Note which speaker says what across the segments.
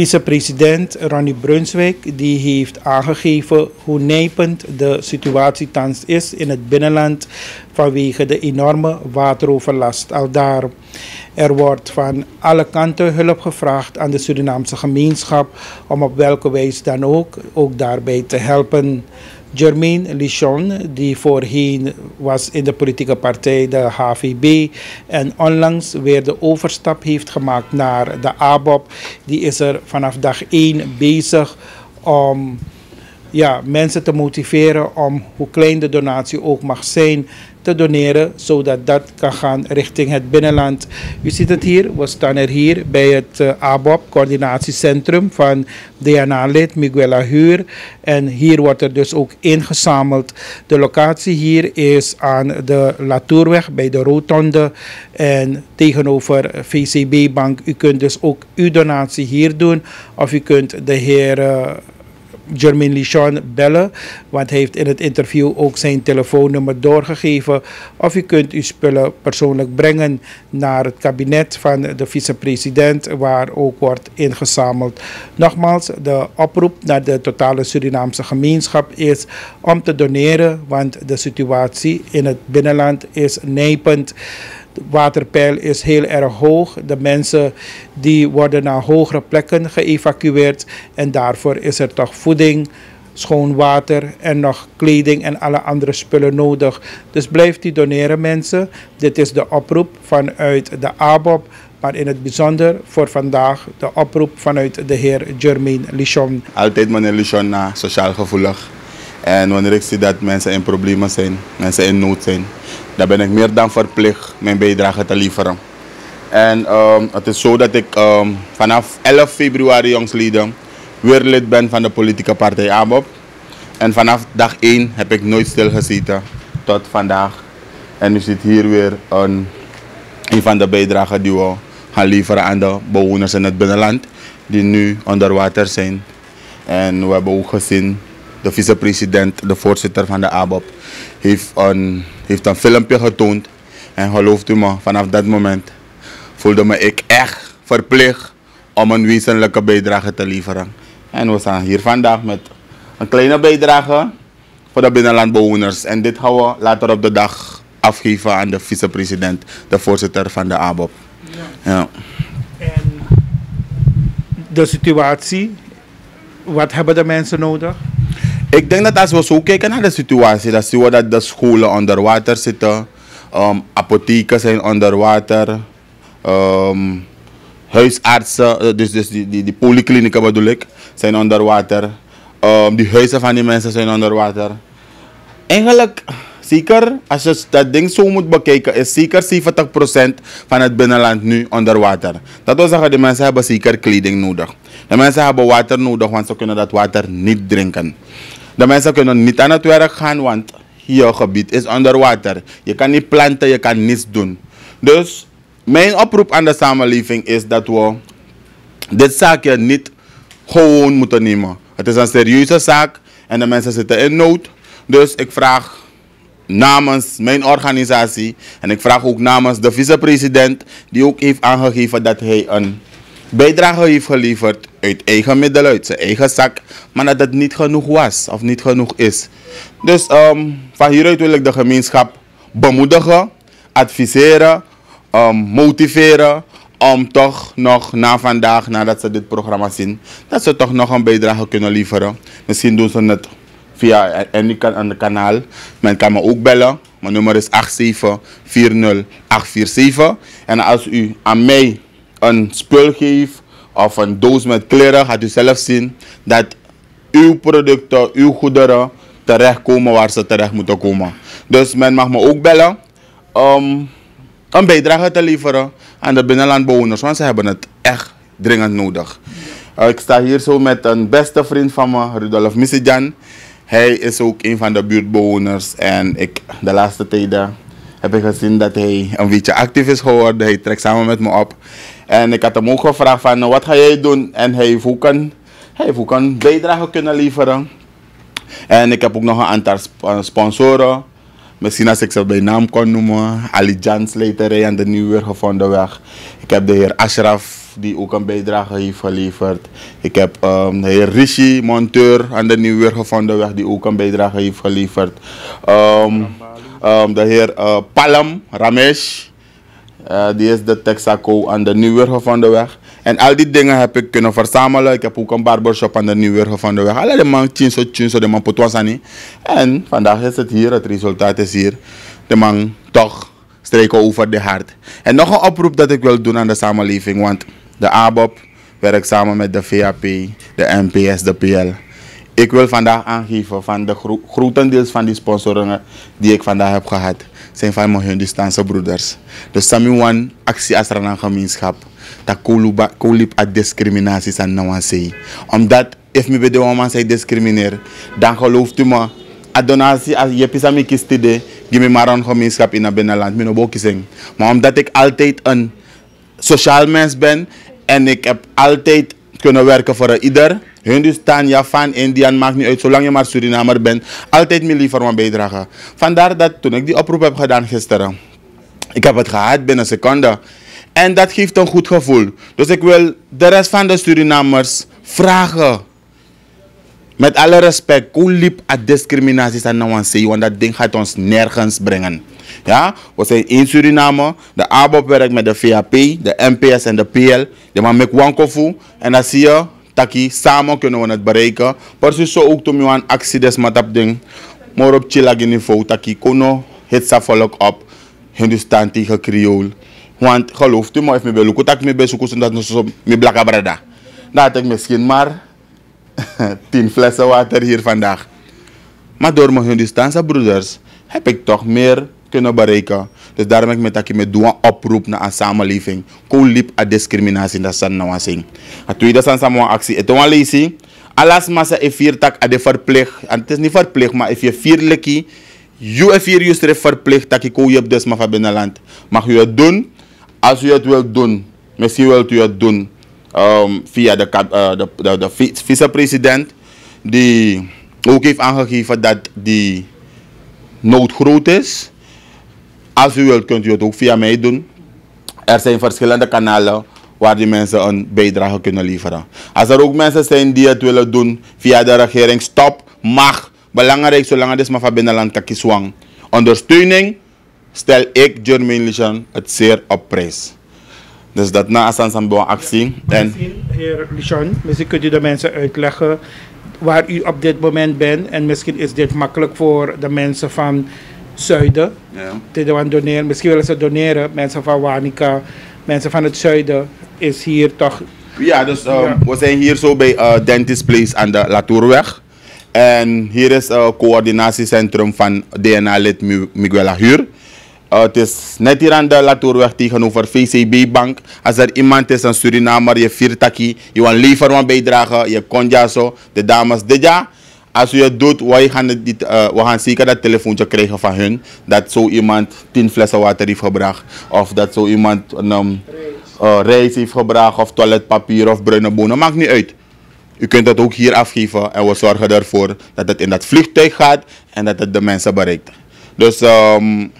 Speaker 1: Vicepresident Ronnie Brunswijk die heeft aangegeven hoe nijpend de situatie thans is in het binnenland vanwege de enorme wateroverlast aldaar. Er wordt van alle kanten hulp gevraagd aan de Surinaamse gemeenschap om op welke wijze dan ook, ook daarbij te helpen. Jermaine Lichon, die voorheen was in de politieke partij de HVB en onlangs weer de overstap heeft gemaakt naar de ABOP, die is er vanaf dag 1 bezig om ja, mensen te motiveren om, hoe klein de donatie ook mag zijn, te doneren, zodat dat kan gaan richting het binnenland. U ziet het hier, we staan er hier bij het uh, ABOP, coördinatiecentrum van DNA-lid Miguel Huur. En hier wordt er dus ook ingezameld. De locatie hier is aan de Latourweg bij de Rotonde en tegenover VCB Bank. U kunt dus ook uw donatie hier doen of u kunt de heer... Uh, Jermaine Lichon bellen. Want hij heeft in het interview ook zijn telefoonnummer doorgegeven. Of u kunt uw spullen persoonlijk brengen naar het kabinet van de vicepresident, waar ook wordt ingezameld. Nogmaals, de oproep naar de totale Surinaamse gemeenschap is om te doneren, want de situatie in het binnenland is nijpend. De waterpeil is heel erg hoog. De mensen die worden naar hogere plekken geëvacueerd. En daarvoor is er toch voeding, schoon water en nog kleding en alle andere spullen nodig. Dus blijft u doneren mensen. Dit is de oproep vanuit de ABOP. Maar in het bijzonder voor vandaag de oproep vanuit de heer Jermaine Lichon.
Speaker 2: Altijd meneer Lichon sociaal gevoelig. En wanneer ik zie dat mensen in problemen zijn, mensen in nood zijn, dan ben ik meer dan verplicht mijn bijdrage te leveren. En um, het is zo dat ik um, vanaf 11 februari jongsleden weer lid ben van de politieke partij ABOP. En vanaf dag 1 heb ik nooit stilgezeten tot vandaag. En u ziet hier weer een, een van de bijdragen die we gaan leveren aan de bewoners in het binnenland. Die nu onder water zijn. En we hebben ook gezien de vicepresident, de voorzitter van de ABOP, heeft een, heeft een filmpje getoond. En gelooft u me, vanaf dat moment voelde me ik echt verplicht om een wezenlijke bijdrage te leveren. En we staan hier vandaag met een kleine bijdrage voor de binnenlandbewoners. En dit gaan we later op de dag afgeven aan de vicepresident, de voorzitter van de ABOP. Ja. ja.
Speaker 1: En de situatie, wat hebben de mensen nodig?
Speaker 2: Ik denk dat als we zo kijken naar de situatie, dan zien we dat de scholen onder water zitten, um, apotheken zijn onder water, um, huisartsen, eh, dus, dus die, die, die polyklinieken bedoel ik, zijn onder water. Um, die huizen van die mensen zijn onder water. Eigenlijk, zeker, als je dat ding zo moet bekijken, is zeker 70% van het binnenland nu onder water. Dat wil zeggen, de mensen hebben zeker kleding nodig. De mensen hebben water nodig, want ze kunnen dat water niet drinken. De mensen kunnen niet aan het werk gaan, want je gebied is onder water. Je kan niet planten, je kan niets doen. Dus mijn oproep aan de samenleving is dat we dit zaakje niet gewoon moeten nemen. Het is een serieuze zaak en de mensen zitten in nood. Dus ik vraag namens mijn organisatie en ik vraag ook namens de vicepresident, die ook heeft aangegeven dat hij een bijdrage heeft geleverd uit eigen middelen, uit zijn eigen zak, maar dat het niet genoeg was of niet genoeg is. Dus um, van hieruit wil ik de gemeenschap bemoedigen, adviseren, um, motiveren om toch nog na vandaag, nadat ze dit programma zien, dat ze toch nog een bijdrage kunnen leveren. Misschien doen ze het via een kanaal. Men kan me ook bellen. Mijn nummer is 8740847. En als u aan mij een spul geeft of een doos met kleren, gaat u zelf zien dat uw producten, uw goederen terechtkomen waar ze terecht moeten komen. Dus men mag me ook bellen om een bijdrage te leveren aan de binnenlandbewoners, want ze hebben het echt dringend nodig. Uh, ik sta hier zo met een beste vriend van me, Rudolf Missidjan. Hij is ook een van de buurtbewoners en ik, de laatste tijden heb ik gezien dat hij een beetje actief is geworden. Hij trekt samen met me op. En ik had hem ook gevraagd van wat ga jij doen? En hij heeft ook een, hij heeft ook bijdrage kunnen leveren. En ik heb ook nog een aantal sponsoren. Misschien als ik ze bij naam kon noemen. Ali Leiterij en de Nieuw Weer Gevonden Weg. Ik heb de heer Ashraf die ook een bijdrage heeft geleverd. Ik heb um, de heer Rishi, monteur aan de nieuw gevonden weg, die ook een bijdrage heeft geleverd. Um, um, de heer uh, Palam Ramesh, uh, die is de Texaco aan de nieuw gevonden weg. En al die dingen heb ik kunnen verzamelen. Ik heb ook een barbershop aan de nieuw gevonden weg. Alle man chinso chinso de man potwasani. En vandaag is het hier, het resultaat is hier. De man toch streken over de hart. En nog een oproep dat ik wil doen aan de samenleving, want de ABOP werkt samen met de VAP, de NPS, de PL. Ik wil vandaag aangeven van de gro grotendeels van die sponsoringen die ik vandaag heb gehad, zijn van mijn Hindustanse broeders. De Samiwan actie als een gemeenschap, dat kolip aan discriminaties aan Nawansei. Omdat, if me bij de man zij discrimineer, dan gelooft u me, a donatie als je pisa mi kistide, give me maar een gemeenschap in het binnenland, no bo kissing. Maar omdat ik altijd een sociaal mens ben en ik heb altijd kunnen werken voor ieder, Hindustan, Japan, Indian, maakt niet uit, zolang je maar Surinamer bent, altijd me liever mijn bijdrage. Vandaar dat toen ik die oproep heb gedaan gisteren, ik heb het gehad binnen seconde. En dat geeft een goed gevoel. Dus ik wil de rest van de Surinamers vragen met alle respect, hoe liep a discriminatie aan nou aan want dat ding gaat ons nergens brengen. Ja, we zijn in Suriname, de ABOP werkt met de VAP, de NPS en de PL. De man met wankofu en dan zie je, taki, samen kunnen we het bereiken. Precies zo ook toen we actie des met dat ding. Maar op chillage niveau, taki, kono, het sa volk op, Hindustan tegen Creole. Want geloof u me, if me beluku, tak me besuku, dat no so, me blaka brada. Dat ik misschien maar 10 flessen water hier vandaag. Maar door mijn Hindustanse broeders heb ik toch meer kunnen bereiken. Dus daarom heb ik met dat met doen oproep naar een samenleving. Ko liep a discriminatie dat san nou sing. A tweede san samen actie. Het is lezen. Alles massa e vier tak a de verplicht. En het is niet verplicht, maar if je vier lekkie, je e vier juist verplicht dat je ko je dus maar van binnenland. Mag u het doen? Als u het wilt doen, misschien wilt u het doen um, via de, uh, de, de, de vicepresident, die ook heeft aangegeven dat die nood groot is. Als u wilt, kunt u het ook via mij doen. Er zijn verschillende kanalen waar die mensen een bijdrage kunnen leveren. Als er ook mensen zijn die het willen doen via de regering, stop, mag. Belangrijk, zolang het is maar van binnenland kakiswang. Ondersteuning stel ik, Jermaine Lichan, het zeer op prijs. Dus dat na Asansambo actie.
Speaker 1: En... Heer Lichon, misschien kunt u de mensen uitleggen waar u op dit moment bent. En misschien is dit makkelijk voor de mensen van Zuiden. Ja. Te doneren. Misschien willen ze doneren. Mensen van Wanica, mensen van het Zuiden is hier toch...
Speaker 2: Ja, dus um, we zijn hier zo bij uh, Dentist Place aan de Latourweg. En hier is het uh, coördinatiecentrum van DNA-lid Miguel Huur. Uh, het is net hier aan de Latourweg tegenover VCB Bank. Als er iemand is, een Surinamer, je viertaki, je wil leveren een bijdrage, je kon ja zo, de dames, dit ja. Als het doet, wij gaan, het, uh, we gaan zeker dat telefoontje krijgen van hun. Dat zo iemand 10 flessen water heeft gebracht. Of dat zo iemand een um, uh, rijst heeft gebracht. Of toiletpapier of bruine bonen. Maakt niet uit. U kunt het ook hier afgeven. En we zorgen ervoor dat het in dat vliegtuig gaat. En dat het de mensen bereikt. Dus... Um,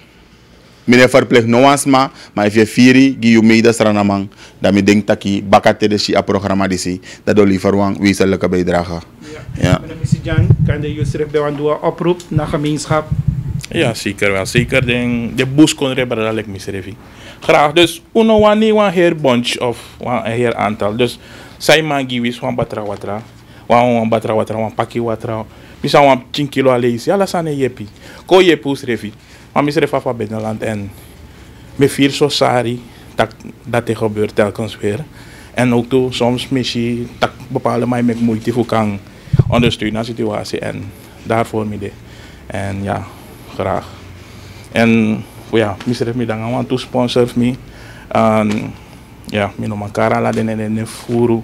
Speaker 2: verplicht no maar maar if je firi gi you mede sranamang, dan denk taki bakate de si a programma dat do liever wang wezenlijke bijdrage.
Speaker 1: Ja. ja. Meneer kan de Yusrif Bewan oproep naar gemeenschap?
Speaker 3: Ja, zeker wel. Zeker de, de bus kon rebellen ik misrevi. Graag. Dus uno wani wan heer bunch of wan heer aantal. Dus zij man giwis wan batra watra. Wan wan batra watra, wan paki watra. Misa wan 10 kilo aleisi. Ala sane yepi. Ko yepi usrevi. Maar misre van binnenland en me vier zo sari dat dat het gebeurt telkens weer. En ook toe soms missie dat bepaalde mij met moeite voor kan ondersteunen situatie en daarvoor midden. En ja, graag. En ja, misre me dan want to sponsor me. En ja, me no kara la den en en furu.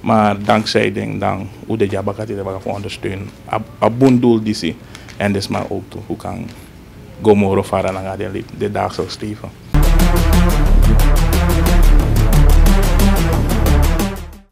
Speaker 3: Maar dankzij denk dan hoe de jabakati de voor ondersteunen. Abundul disi. En dus maar ook toe hoe kan Gomoro fara na de, de dagelijkse leven.